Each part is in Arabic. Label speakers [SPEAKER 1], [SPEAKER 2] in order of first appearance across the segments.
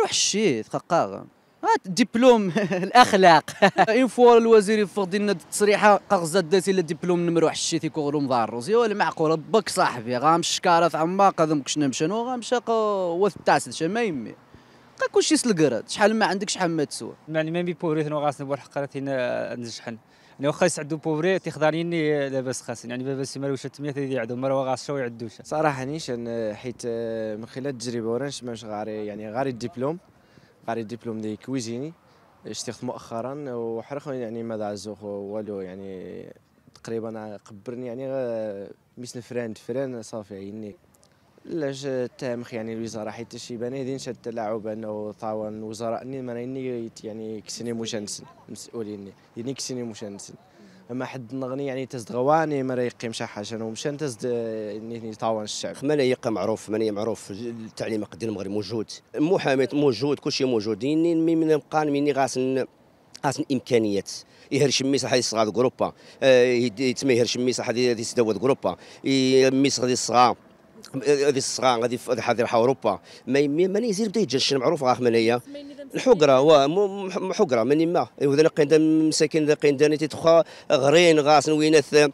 [SPEAKER 1] روح الشيت قاقا دبلوم الأخلاق. اون فوا الوزير يفرض لنا التصريحة. قغزه داتي الدبلوم نمر واحد الشيت يكون مضار روزي ولا معقول بك صاحبي غامش كارا عما قدم كشنا مشانو غامشا التاسد شا ما يمي. كلشي سلقرات شحال ما عندك شحال ما تسوى.
[SPEAKER 2] يعني ما بي بوريت نو غاس نبور حقرات هنا نزشحن يعني واخا يسعدو بوفري تيخضريني لاباس خاص يعني باباس ما واش 800 يعدو مرة غاس شو يعدوش.
[SPEAKER 3] صراحة نيشان حيت آه، من خلال التجربة ورانش ماش غاري يعني غاري الدبلوم. غاري الدبلوم دي كويزيني. اشتغلت مؤخرا وحرق يعني ماذا عزوخ والو يعني تقريبا قبرني يعني غا- ميسن فران فران صافي يعني لاش تامخ يعني الوزارة حيت شي بان يدين شاد التلاعب أنه طاون وزراء ني ما راني يعني كسني مشانسن مسؤولين يعني كسني مشانسن أما حد نغني يعني تزد غواني ما يقيم شي حاجة أنا ومشان تزد ني طاون الشعب.
[SPEAKER 4] منايق معروف منايق معروف التعليم قدير المغرب موجود محامي موجود كل شيء موجود يعني من القانون مني غاسن غاسن إمكانيات. يهرش ميس هذه الصغار جروبا يتم يهرش ميس هذه سدوات جروبا ميس هذه الصغار هذه الصغار غادي هذه حاضر أوروبا. ما ماني يزير بدا يتجشن معروف غا منايا. الحقرة هو م- م- حقرة ماني ما. وذا قيندا مساكن قيندا تيتخا غرين غاسن ويناث.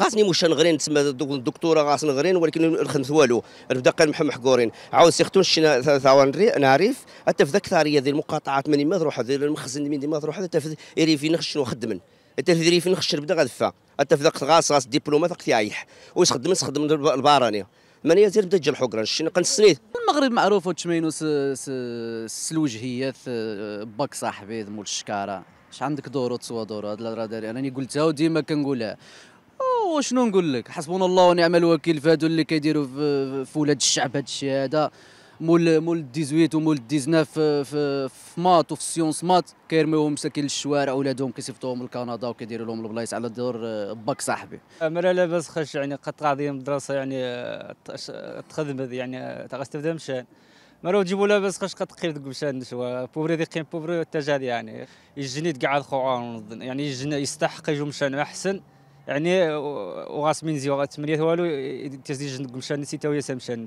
[SPEAKER 4] غاسني مش نغرين تسمى الدكتوره غاسن غرين ولكن الخدمت والو. نبدا قال محمد محقورين عاود سيختون شنا ثوان نعرف ذاك ثاريه ذي المقاطعات ماني ما تروح هذه المخزن من ديما تروح حتى في يري في نخش نخدم حتى في ذري في نخش نبدا غادفا حتى في ذاك غاس غاس دبلومات ثاك تيعيح ويخدم نخدم الباراني ماني يزيد بدا يجي الحقرة شنو قنسنيت
[SPEAKER 1] المغرب معروف وتشمينو س س السلوجهيات آه، باك صاحبي مول الشكارة. اش عندك دورو تسوى دورو؟ هاد الهضره داري. أنا قلتها وديما كنقولها. وشنو نقول لك؟ حسبنا الله ونعم الوكيل في هادو اللي كيديروا في ولاد الشعب هاد الشيء هذا. مول مول 18 ومول 19 في في, في مات وفي سيونس مات كيرميوهم مساكين للشوارع ولادهم كيصيفطوهم لكندا وكيديروا لهم البلايص على دور آه، باك صاحبي.
[SPEAKER 2] مرة لاباس خش يعني قد قاضي الدراسة يعني آه، تخدم يعني آه، تغستبدا مشان مرة تجيبوا لاباس خش قد قيل مشان شوا بوبري دي قيم بوبري التجاد يعني يجني تقعد خوان يعني يستحق يجو مشان أحسن. يعني وغاس من زيو غات ثمانية والو تزيد جن تقول مشان نسيت ويا سامشان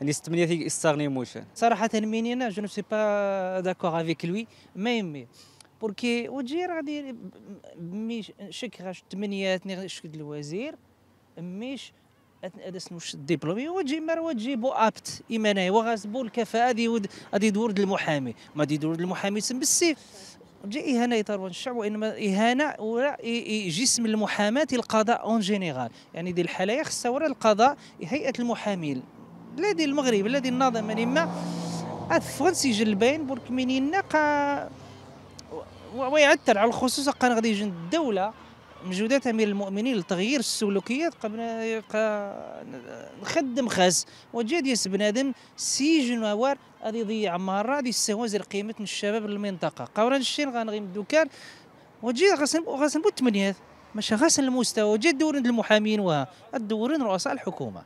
[SPEAKER 2] يعني ثمانية يستغني موشان
[SPEAKER 5] صراحة منينا جو نو سي با داكور افيك لوي ميم بوركي وجير غادي ميش شك غاش تمنيات شكد الوزير. ميش هذا سنوش الدبلومي وجي مر وجي بو أبت. ايمانه وغاز بو الكفاءة. هذه ود- هذه دور المحامي. ما دي دور المحامي سم بالسيف جي إهانة يطروان الشعب وإنما إهانة ولا جسم المحاماة القضاء اون جينيرال يعني دي الحالة خصها ورا القضاء هيئة المحامين. لا ديال المغرب لا ديال النظام يعني ما اتفونسي جلبين برك منين قا و- ويعتر على الخصوص قان غادي يجي الدولة مجهودات أمير المؤمنين لتغيير السلوكيات قبل نخدم خاص وجاد ياس بنادم سيجن موار غادي يضيع مرة غادي يستوازر قيمه الشباب المنطقة قوران الشين غنغيم الدكان. وجي غاسن غاسن بو الثمانيات ماشي غاسن المستوى جا دورين المحامين وها. الدورين رؤساء الحكومة.